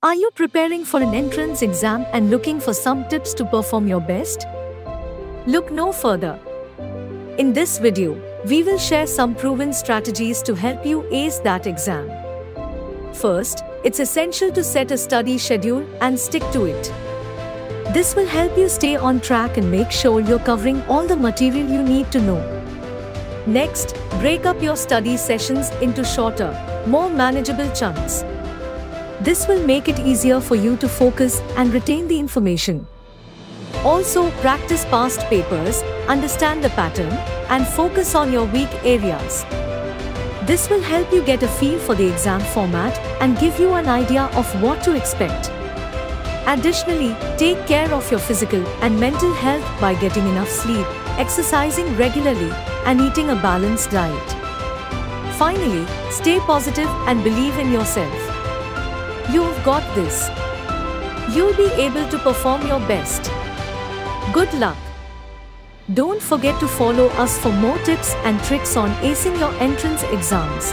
Are you preparing for an entrance exam and looking for some tips to perform your best? Look no further. In this video, we will share some proven strategies to help you ace that exam. First, it's essential to set a study schedule and stick to it. This will help you stay on track and make sure you're covering all the material you need to know. Next, break up your study sessions into shorter, more manageable chunks. This will make it easier for you to focus and retain the information. Also, practice past papers, understand the pattern, and focus on your weak areas. This will help you get a feel for the exam format and give you an idea of what to expect. Additionally, take care of your physical and mental health by getting enough sleep, exercising regularly, and eating a balanced diet. Finally, stay positive and believe in yourself. You've got this. You'll be able to perform your best. Good luck. Don't forget to follow us for more tips and tricks on acing your entrance exams.